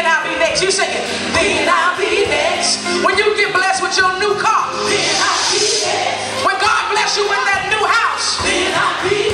Then I'll be next? You singing, Then I'll be next? When you get blessed with your new car, Then I'll be next? When God bless you with that new house, Then I'll be next?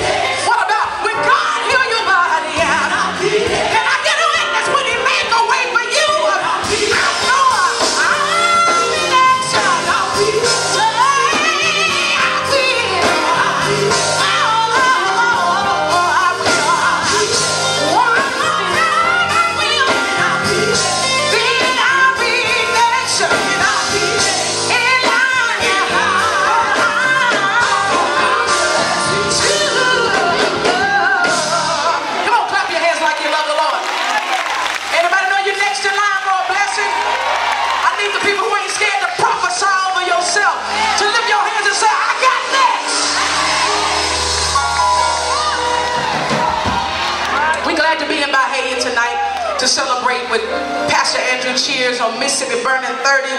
with Pastor Andrew Cheers on Mississippi Burning 30.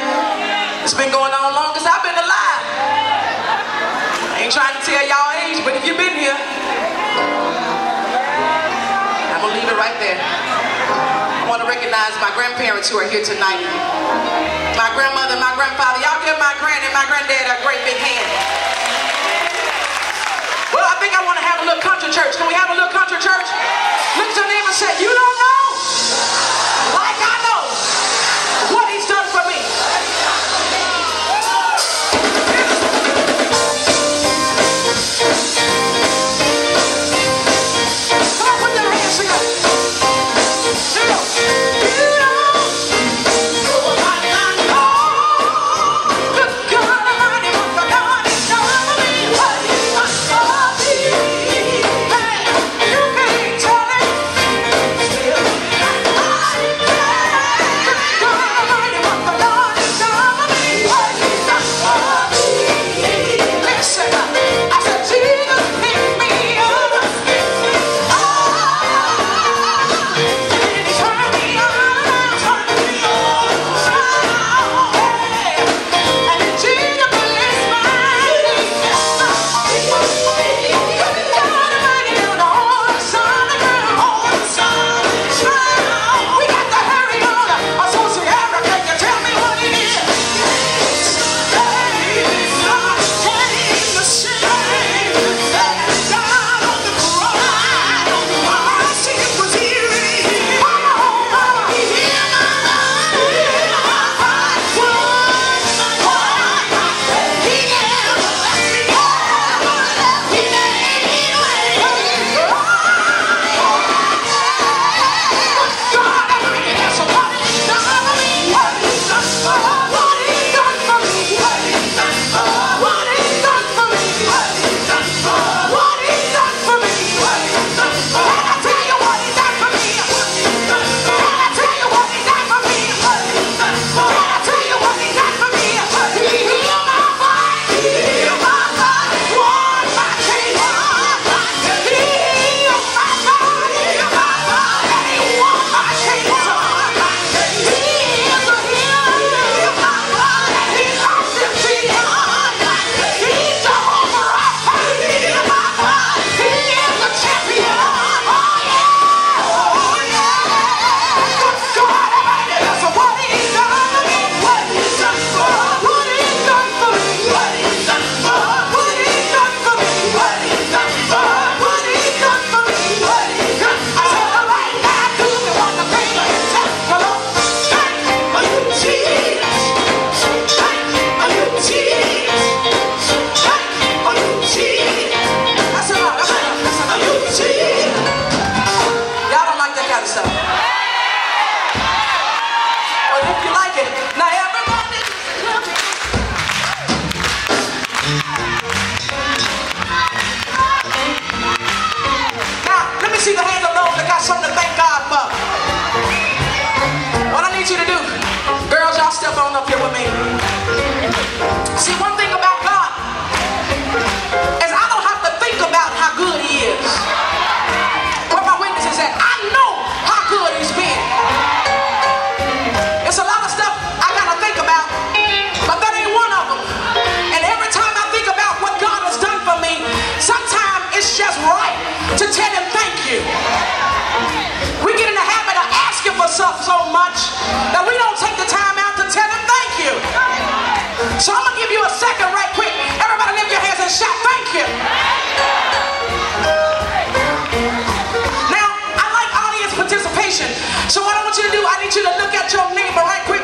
It's been going on long as I've been alive. I ain't trying to tell y'all age, but if you've been here, I'm gonna leave it right there. I wanna recognize my grandparents who are here tonight. My grandmother, my grandfather, y'all give my grand and my granddad a great big hand. Well, I think I wanna have a little country church. Can we have a little country church? Look your neighbor and say, you don't know. much that we don't take the time out to tell them thank you. So I'm gonna give you a second right quick. Everybody lift your hands and shout thank you. Now, I like audience participation. So what I want you to do, I need you to look at your neighbor right quick.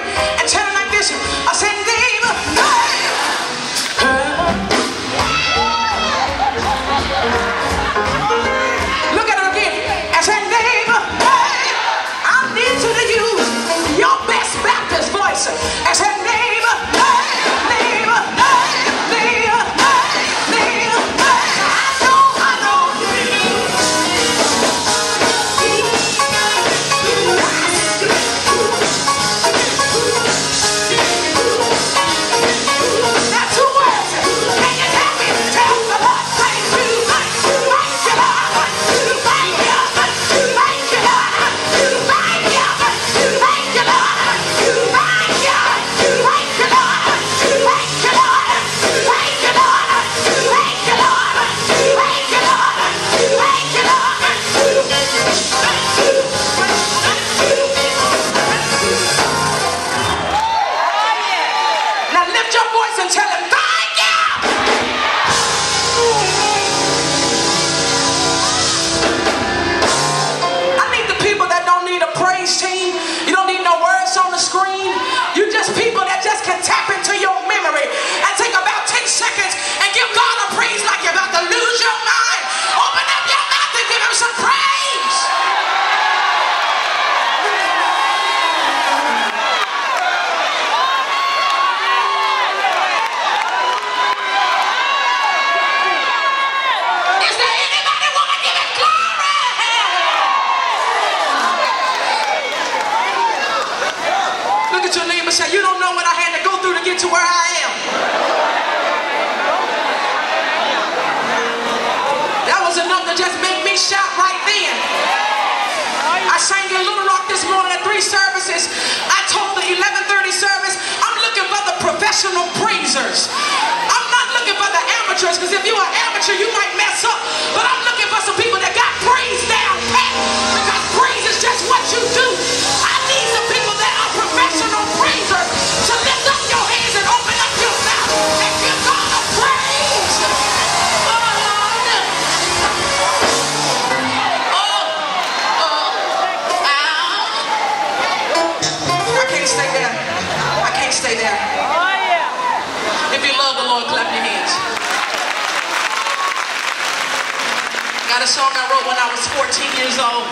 years old.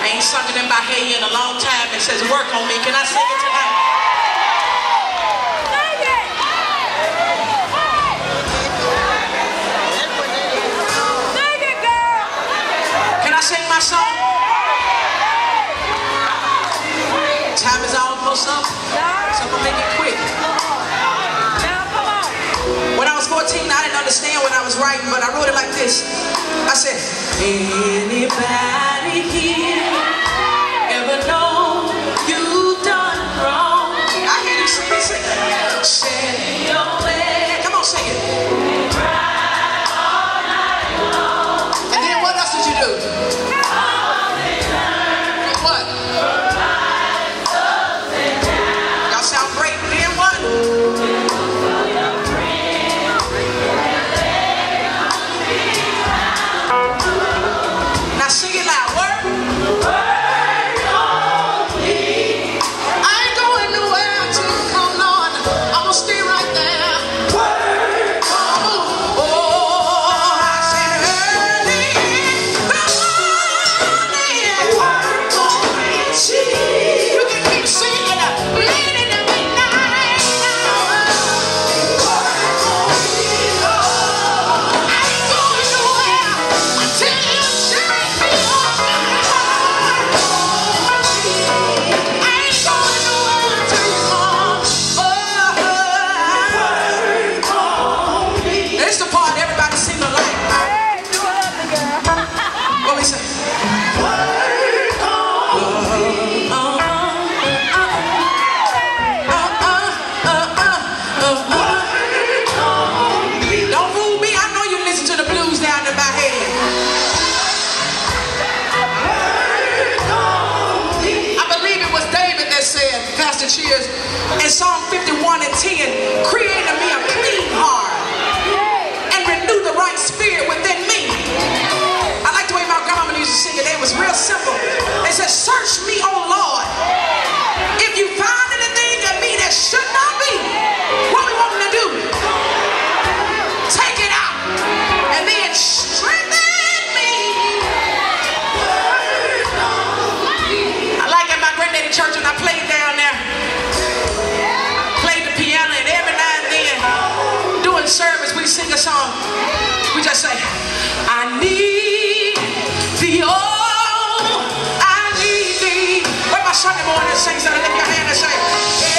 I ain't sucking in my head in a long time. It says, work on me. Can I sing it tonight? Can I sing my song? Time is almost up, so I'm gonna make it quick. When I was 14, I didn't understand what I was writing, but I wrote it like this. I said, anybody here ever know you've done wrong? I hear you sing it, sing it. Come on, sing it. in Psalm 51 and 10, create in me a clean heart and renew the right spirit within me. I like the way my grandma used to sing it. It was real simple. It said, search me, O Lord. we sing a song, we just say, I need the all. I need thee. When my Sunday morning sings I lift your hand and say,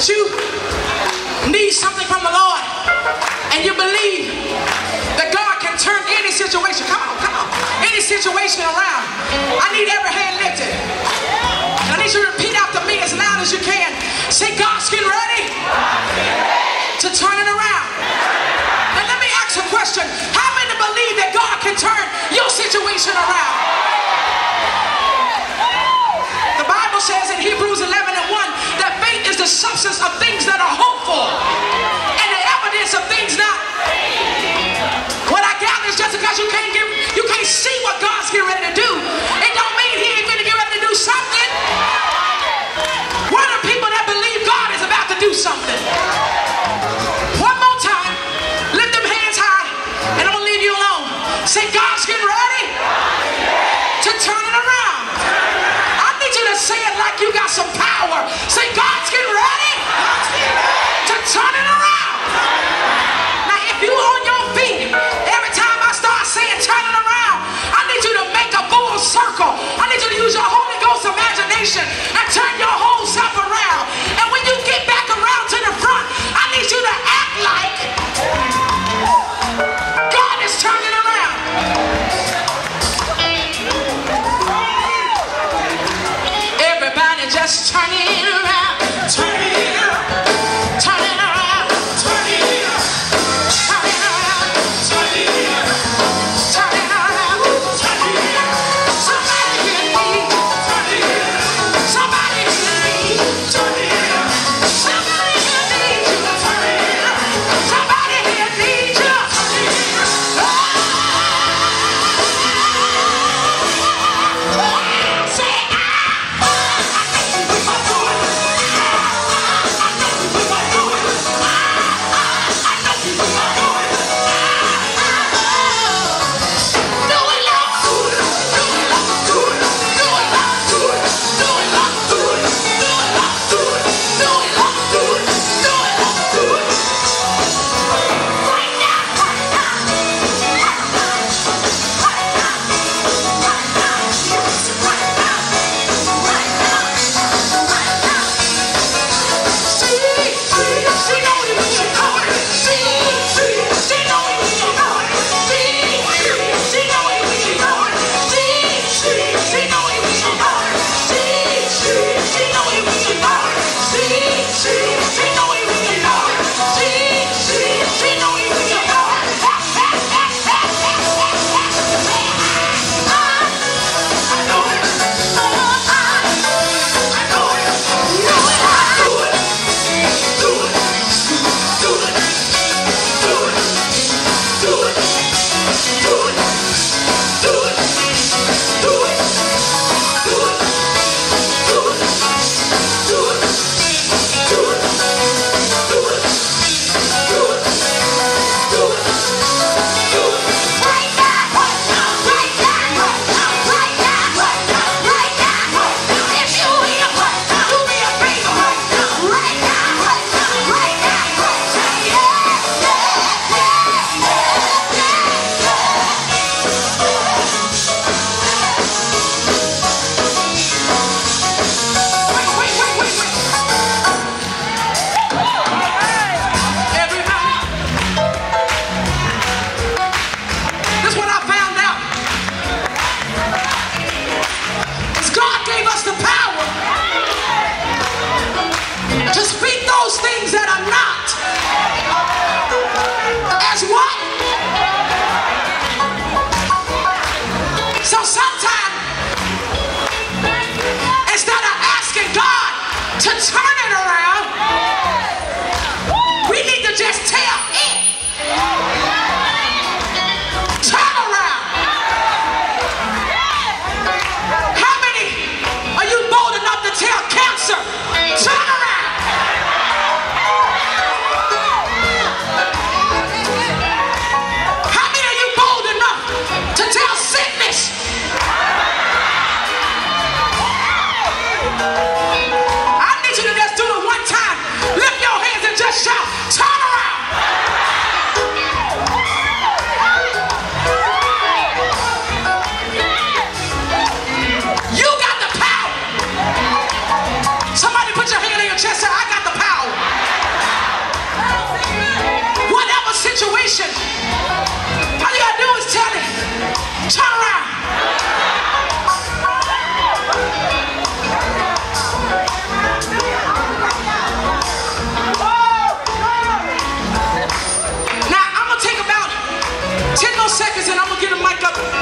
that you need something from the Lord and you believe that God can turn any situation, come on, come on, any situation around, I need every hand lifted. I need you to repeat after me as loud as you can. Say, God's getting ready to turn it around. Now let me ask a question. How many believe that God can turn your situation around? The Bible says in Hebrews 11 and 1 that faith is the substance of things that are hoped for and the evidence of things not. What I gather is just because you can't get, you can't see what God's getting ready to do, it don't mean He ain't going to get ready to do something. What are people that believe God is about to do something? Like you got some power. Say, God's getting ready to turn it around. Now, if you on your feet, every time I start saying turn it around, I need you to make a full circle. I need you to use your Holy Ghost imagination and turn your whole self around. Mic up.